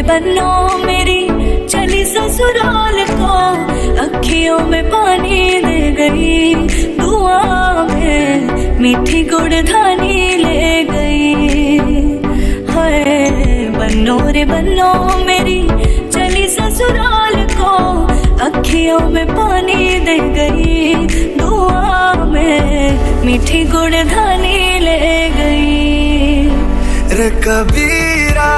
बनो मेरी चली ससुराल को, अखियों में पानी दे गई। दुआ में मीठी गुड़ धानी ले गई। है बनो रे बनो मेरी चली ससुराल को, अखियों में पानी दे गई। दुआ में मीठी गुड़ धानी ले गई। रे कबीरा